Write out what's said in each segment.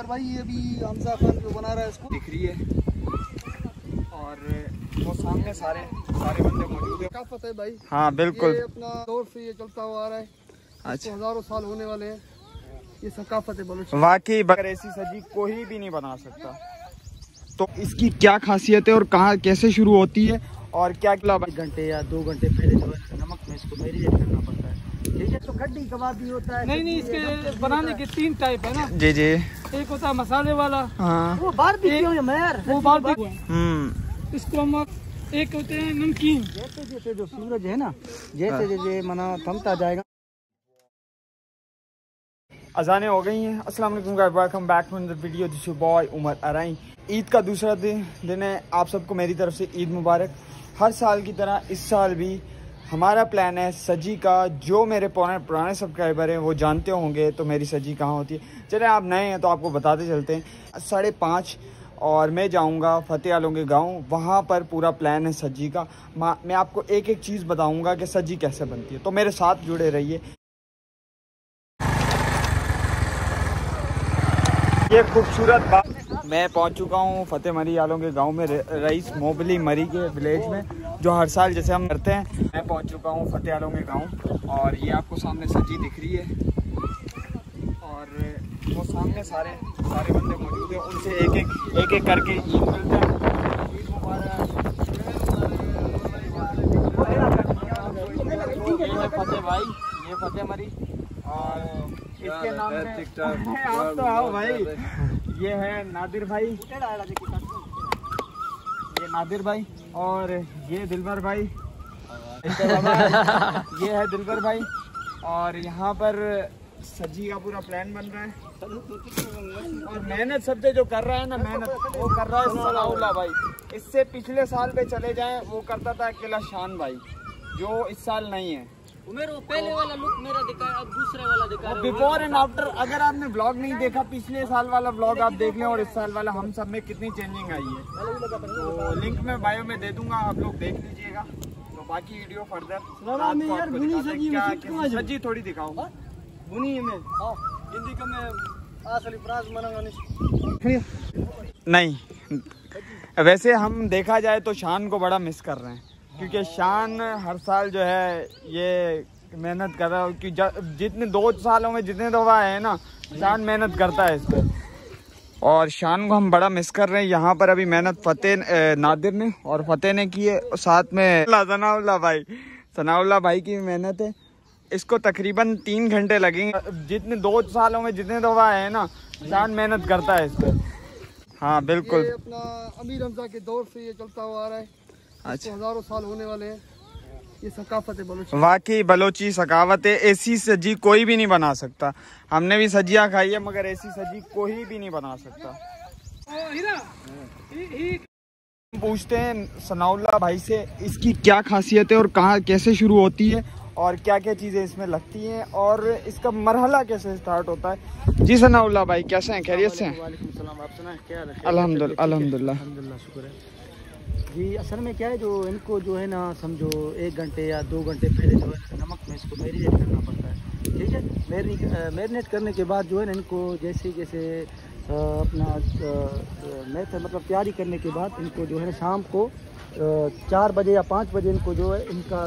Subscriber भाई ये भी हमजा खान जो बना रहा है इसको। दिख रही है। और वो सामने सारे सारे बंदे मौजूद है। सकाफत है भाई? हाँ बिल्कुल। ये अपना दौर से ये चलता हुआ आ रहा है। अच्छा। हज़ारों साल होने वाले हैं। ये सकाफत है बलोच वाकई बगैर ऐसी सजी कोई भी नहीं बना सकता। तो इसकी क्या खासियत है और कहाँ कैसे शुरू होती है? और क्या क्या घंटे या दो घंटे पहले जो है नमक में इसको मैरिनेट करना पड़ता है। तो गड्डी कबाब भी होता है नहीं नहीं इसके बनाने के तीन टाइप है ना? जी जी। एक होता है मसाले वाला। हाँ। वो बार भी है वो है। हम्म। इसको हम एक होते हैं नमकीन। जैसे जैसे जो सूरज है ना जैसे जैसे मना थमता जाएगा। अजानें हो गई हैं। अस्सलाम वालेकुम guys welcome back to another video this boy Umar Arai Eid का दूसरा दिन दिन है आप सबको मेरी तरफ़ से ईद मुबारक। हर साल की तरह इस साल भी हमारा प्लान है सजी का। जो मेरे पुराने पुराने सब्सक्राइबर हैं, वो जानते होंगे तो मेरी सजी कहाँ होती है। चले, आप नए हैं तो आपको बताते चलते हैं। साढ़े पाँच और मैं जाऊँगा फतेह आलों के गाँव। वहाँ पर पूरा प्लान है सजी का। मैं आपको एक एक चीज़ बताऊँगा कि सजी कैसे बनती है। तो मेरे साथ जुड़े रहिए। ये खूबसूरत बात मैं पहुँच चुका हूँ फतेह मरी आलों के गाँव में रईस मोबली मरी के विलेज में। जो हर साल जैसे हम करते हैं। मैं पहुँच चुका हूँ फतेह आलों के गाँव और ये आपको सामने सजी दिख रही है। और वो सामने सारे सारे बंदे मौजूद हैं। उनसे एक एक एक एक करके ईद मिलता है। फतेह भाई। ये फतेह मरी। और इसके नाम आप तो आओ भाई। ये है नादिर भाई। ये नादिर भाई। और ये दिलबर भाई। ये है दिलबर भाई। और यहाँ पर सजी का पूरा प्लान बन रहा है। और मेहनत सबसे जो कर रहा है ना मेहनत वो कर रहा है सलाउल्ला भाई। इससे पिछले साल पे चले जाएँ वो करता था अकेला शान भाई जो इस साल नहीं है। मेरे वो पहले वाला लुक मेरा दिखा अब दूसरे वाला दिखा बिफोर एंड आफ्टर अगर आपने ब्लॉग नहीं देखा पिछले साल वाला ब्लॉग आप देख लें और इस साल वाला हम सब में कितनी चेंजिंग आई है। तो लिंक मैं बायो में दे दूँगा आप लोग देख लीजिएगा। तो बाकी वीडियो फर्दर सजी थोड़ी दिखाओ। बुनी में। हाँ। हिंदी का मैं असली प्राज मनाऊँगा नहीं। वैसे हम देखा जाए तो शान को बड़ा मिस कर रहे हैं। क्योंकि शान हर साल जो है ये मेहनत कर रहा है जितने दो सालों में जितने दफ़ा है ना, शान मेहनत करता है इस पर और शान को हम बड़ा मिस कर रहे हैं। यहाँ पर अभी मेहनत फतेह नादिर ने और फतेह ने की है। साथ में सनाउल्ला भाई सनाउल्ला भाई की मेहनत है। इसको तकरीबन तीन घंटे लगेंगे। जितने दो सालों में जितने दफ़ा हैं ना, शान मेहनत करता है इस पर हाँ बिल्कुल। अपना अमीर हमजा के दौर से ये चलता हुआ आ रहा है। अच्छा। हज़ारों साल होने वाले हैं। ये सकाफत है बलोच। वाकई बलोची सकावत है। ऐसी सजी कोई भी नहीं बना सकता। हमने भी सजियाँ खाई है मगर ऐसी सजी कोई भी नहीं बना सकता। पूछते हैं सनाउल्ला भाई से इसकी क्या खासियत है और कहाँ कैसे शुरू होती है और क्या क्या चीज़ें इसमें लगती हैं और इसका मरहला कैसे स्टार्ट होता है? जी सनाउल्ला भाई कैसे हैं? खैरियत से हैं? वालेकुम सलाम आप सुना क्या हाल है? अल्हम्दुलिल्लाह अल्हम्दुलिल्लाह। अल्हम्दुलिल्लाह शुक्र है। जी असल में क्या है जो इनको जो है ना समझो एक घंटे या दो घंटे पहले जो है नमक में इसको मैरिनेट करना पड़ता है। ठीक है? मेरी मैरिनेट करने के बाद जो है ना इनको जैसे जैसे आ, अपना मैथ मतलब तैयारी करने के बाद इनको जो है ना शाम को चार बजे या पाँच बजे इनको जो है इनका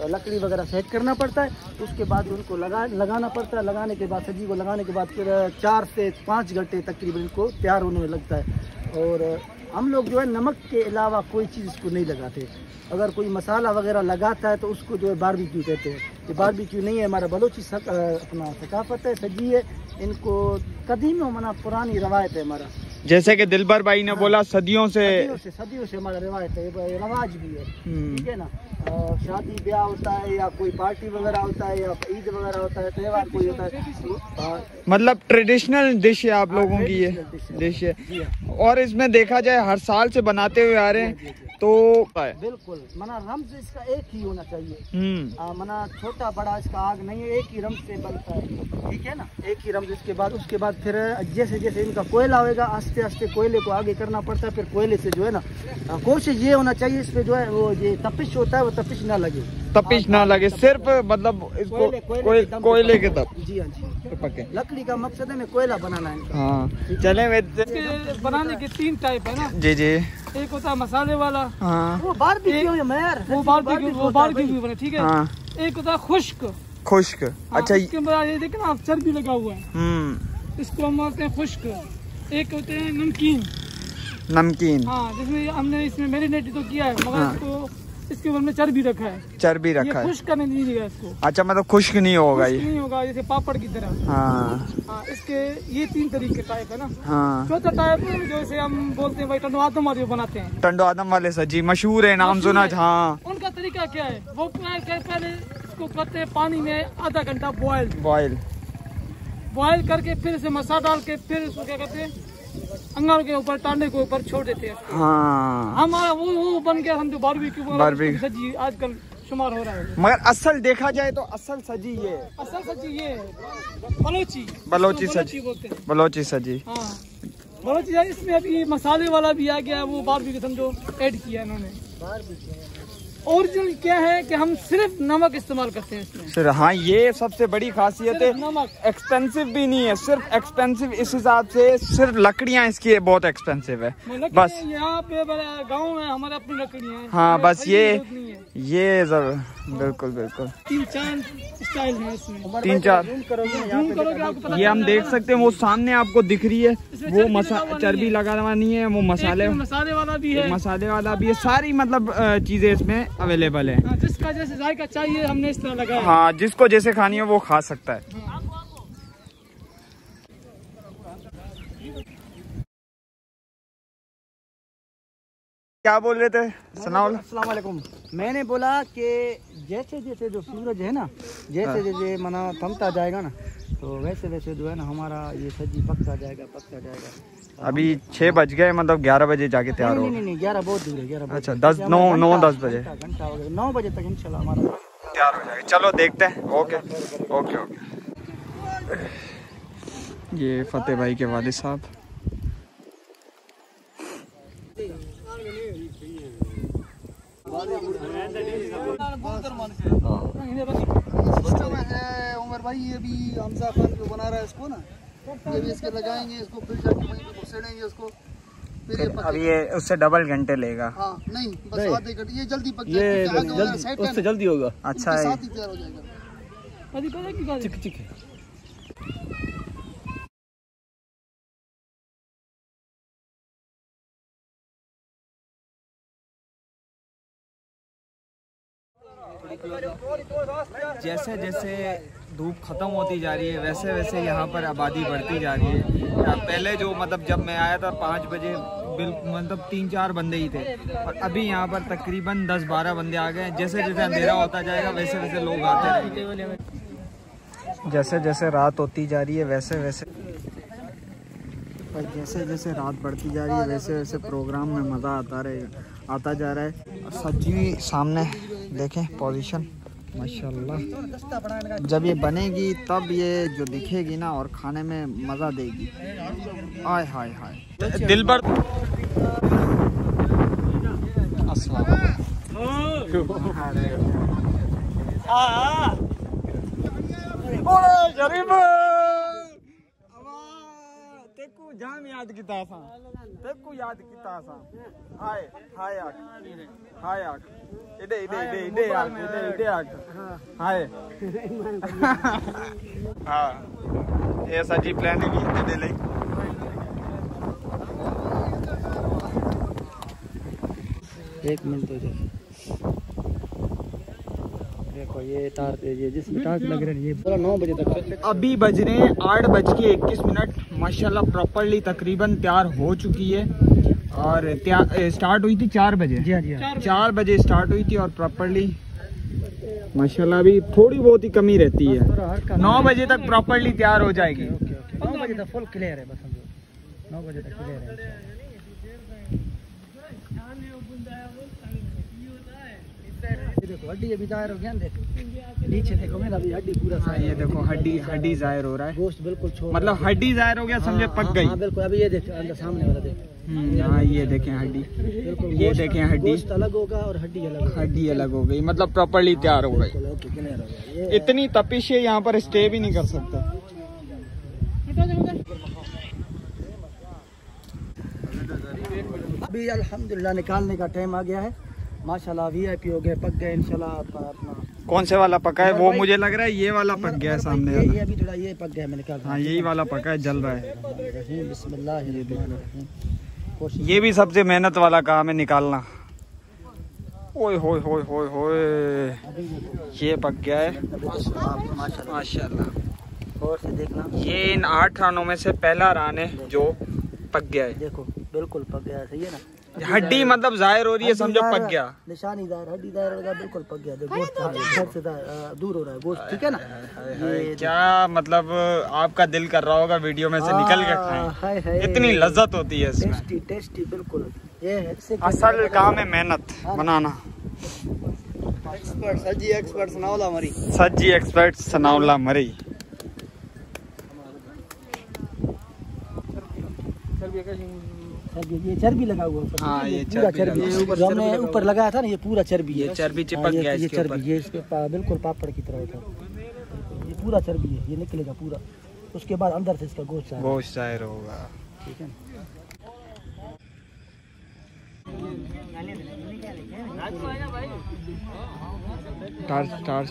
लकड़ी वगैरह सेट करना पड़ता है। उसके बाद उनको लगा लगाना पड़ता है। लगाने के बाद सब्ज़ी को लगाने के बाद फिर चार से पाँच घंटे तकरीबन इनको तैयार होने में लगता है। और हम लोग जो है नमक के अलावा कोई चीज़ इसको नहीं लगाते। अगर कोई मसाला वगैरह लगाता है तो उसको जो है बारबेक्यू कहते हैं। ये बारबेक्यू नहीं है हमारा बलोची सक, अपना सकाफत है सजी है। इनको कदीम मना पुरानी रवायत है हमारा। जैसे कि दिलबर भाई ने बोला सदियों से सदियों से सदियों से हमारा रिवायत है ये रवाज भी है हम्म। ठीक है ना? शादी ब्याह होता है या कोई पार्टी वगैरह होता है या ईद वगैरह होता है त्यौहार कोई होता है मतलब ट्रेडिशनल डिश है आप लोगों की ये है। डिश है। हाँ। और इसमें देखा जाए हर साल से बनाते हुए आ रहे हैं तो बिल्कुल मना रम्ज इसका एक ही होना चाहिए। हम्म। आ, मना छोटा बड़ा इसका आग नहीं है एक ही रम्ज से बनता है ठीक है ना? एक ही रम्ज इसके बाद उसके बाद फिर जैसे जैसे इनका कोयला होएगा आस्ते आस्ते कोयले को आगे करना पड़ता है फिर कोयले से जो है ना कोशिश ये होना चाहिए इस पे जो है वो ये तपिश होता है वो तपिश ना लगे। तपिश ना लगे सिर्फ़ मतलब इसको कोयले- कोयले के। तप जी हाँ जी। पके। लकड़ी का मकसद है मैं कोयला बनाना है। हाँ। चले बनाने के तीन टाइप है ना। जी जी। एक होता है मसाले वाला। हाँ। वो बार भी क्यों है वो बारबेक्यू वो बारबेक्यू बने ठीक है? हाँ। एक होता है खुश्क। खुश्क। हाँ, अच्छा इसके बाद ये देखना चर्बी लगा हुआ है। हम्म। इसको हम बोलते हैं खुश्क। एक होते हैं नमकीन। नमकीन। हाँ जिसमें हमने इसमें मैरिनेट तो किया है मगर हाँ। इसको इसके ऊपर में चर्बी रखा है। चर्बी रखा है। खुश्क करने नहीं देगा इसको। अच्छा मतलब खुश्क नहीं होगा ये। नहीं होगा जैसे पापड़ की तरह। हाँ। हाँ इसके ये तीन तरीके टाइप है ना। हाँ। चौथा टाइप है जैसे हम बोलते हैं भाई टंडो आदम वाले बनाते हैं। टंडो आदम वाले सजी मशहूर है नाम सुना है। उनका तरीका क्या है? वो पहले इसको करते हैं पानी में आधा घंटा बॉयल बॉयल बॉयल करके फिर इसे मसाला डाल के फिर इसको क्या कहते हैं अंगार के ऊपर टांडे के ऊपर छोड़ देते हैं। हाँ। हमारा वो वो बन गया हम जो बारबेक्यू Barbecue। सब्ज़ी आजकल शुमार हो रहा है। मगर असल देखा जाए तो असल सजी ये असल सब्ज़ी ये है। बलोची। बलोची हैं। बलोची सजी हाँ। बलोची इसमें अभी मसाले वाला भी आ गया वो बारबेक्यू समझो ऐड किया इन्होंने। ओरिजिनल क्या है कि हम सिर्फ़ नमक इस्तेमाल करते हैं इसमें? फिर हाँ ये सबसे बड़ी खासियत है। नमक। एक्सपेंसिव भी नहीं है सिर्फ़ एक्सपेंसिव इस हिसाब से सिर्फ़ लकड़ियाँ इसकी बहुत एक्सपेंसिव है। बस। यहाँ पे गाँव गाँव में हमारे अपनी लकड़ियाँ हाँ। बस ये। ये ज़रूर बिल्कुल बिल्कुल। तीन चार स्टाइल है इसमें। तीन चार। ये हम देख सकते हैं वो सामने आपको दिख रही है। वो चर्बी मसा चर्बी है। नहीं है वो मसाले मसाले वाला भी है। मसाले वाला भी है। सारी मतलब चीज़ें इसमें अवेलेबल है। हाँ, जिसका जैसे जायका चाहिए हमने इस तरह लगाया। हाँ जिसको जैसे खानी है वो खा सकता है। क्या बोल रहे थे? सनाउल अस्सलाम मैंने बोला कि जैसे जैसे जो सूरज है ना जैसे जैसे मना थमता जाएगा ना तो वैसे वैसे जो है ना हमारा ये सब्ज़ी पकता जाएगा पकता जाएगा। अभी छह बज गए मतलब ग्यारह बजे जाके तैयार हो। नहीं नहीं ग्यारह बहुत दूर है ग्यारह अच्छा, दस- नौ- नौ- दस बजे। नौ बजे तक इंशाल्लाह हमारा तैयार हो जाएगा। चलो देखते हैं। Okay okay okay. ये फतेह भाई के वालिद साहब। है उमर भाई ये भी हमजा खान जो बना रहा है इसको ना। ये भी इसके लगाएँगे इसको फिर जाके वहीं पे घुसेड़ेंगे उसको। फिर ये अब ये उससे डबल घंटे लेगा। हाँ नहीं बस आधे घंटे ये जल्दी पक जाएगा उससे जल्दी होगा। अच्छा है साथ ही तैयार हो जाएगा। चिक चिक जैसे जैसे धूप खत्म होती जा रही है, वैसे वैसे यहाँ पर आबादी बढ़ती जा रही है। पहले जो मतलब जब मैं आया था पाँच बजे बिल्कुल मतलब तीन चार बंदे ही थे। और अभी यहाँ पर तकरीबन दस बारह बंदे आ गए जैसे जैसे अंधेरा होता जाएगा, वैसे वैसे लोग आते रहेंगे जैसे जैसे रात होती जा रही है, वैसे वैसे पर जैसे जैसे रात बढ़ती जा रही है, वैसे वैसे प्रोग्राम में मज़ा आता रहेगा आता जा रहा है। सजी सामने देखें पोजीशन माशाल्लाह। जब ये बनेगी तब ये जो दिखेगी ना और खाने में मज़ा देगी। आय हाय हाय। दिल भर जाम याद किता असां तेकू याद किता असां हाय हाय आख हाय आख इडे इडे इडे इडे आख इडे इडे आख हाय। हाँ। ये सजी प्लान भी इडे ले एक मिनट हो जाए देखो ये तार ये जिसमें टार्च लग रही है ये। पूरा नौ बजे तक अभी बज रहे हैं आठ बज के इक्कीस मिनट। माशाल्लाह प्रॉपरली तकरीबन तैयार हो चुकी है। और स्टार्ट हुई थी चार बजे। जी हाँ जी हाँ। चार बजे स्टार्ट हुई थी और प्रॉपरली माशाल्लाह अभी थोड़ी बहुत ही कमी रहती है। नौ बजे तक प्रॉपरली तैयार हो जाएगी। नौ बजे तक फुल क्लियर है बस नौ बजे तक क्लियर है। हड्डी अभी ज़ाहिर हो गया हाँ नीचे देखोगे ना अभी हड्डी पूरा हाँ, ये देखो हड्डी हड्डी ज़ाहिर हो रहा है। गोश्त बिल्कुल छोड़ मतलब हड्डी ज़ाहिर हो गया हाँ, समझे पक हाँ, गई। बिल्कुल अभी ये देखो अंदर सामने वाला देखो। हम्म, हाँ ये देखें हड्डी। ये देखें हड्डी। अलग होगा और हड्डी अलग हड्डी अलग हो गई मतलब प्रॉपरली तैयार हो गई। इतनी तपिश है यहाँ पर स्टे भी नहीं कर सकते। अभी अल्हम्दुलिल्लाह निकालने का टाइम आ गया है। माशाल्लाह वीआईपी हो गए पक गए इंशाल्लाह अपना। कौन से वाला पका है? वो मुझे लग रहा है ये वाला पक गया है सामने वाला। ये अभी थोड़ा ये पक गया मैं निकाल रहा हाँ यही वाला पका है जल रहा है। हूँ बिस्मिल्लाहिर्रहमानिर्रहीम। कोशिश ये भी सबसे मेहनत वाला काम है निकालना। ओए होए होए होए होए। ये पक गया है। माशाल्लाह। माशाल्लाह और से देखना। ये इन आठ रानों में से पहला रान है जो पक गया है। देखो बिल्कुल पक गया सही है ना? हड्डी मतलब ज़ाहिर हो रही है समझो पक गया निशानी दायर हड्डी दायर लगा बिल्कुल पक गया देखो गोश्त घर से दूर हो रहा है गोश्त ठीक है ना ये क्या मतलब आपका दिल कर रहा होगा वीडियो में से निकल के खाएँ इतनी लज्जत होती है इसमें टेस्टी टेस्टी बिल्कुल ये है असल काम है मेहनत बनाना एक्सपर्ट सजी एक्सपर्ट सुनाओला हमारी सज्जी एक्सपर्ट सनाउल्ला मरी ये चर्बी लगा हुआ हाँ, ये चर्बी है जो हमने ऊपर लगाया था ना ये पूरा चर्बी है। चर्बी हाँ, चिपक गया ये चर्बी ये इसके बिल्कुल पापड़ की तरह होता ये पूरा चर्बी है ये निकलेगा पूरा। उसके बाद अंदर से इसका गोश्त गोश्त ज़ाहिर होगा। ठीक है टार्च टार्च।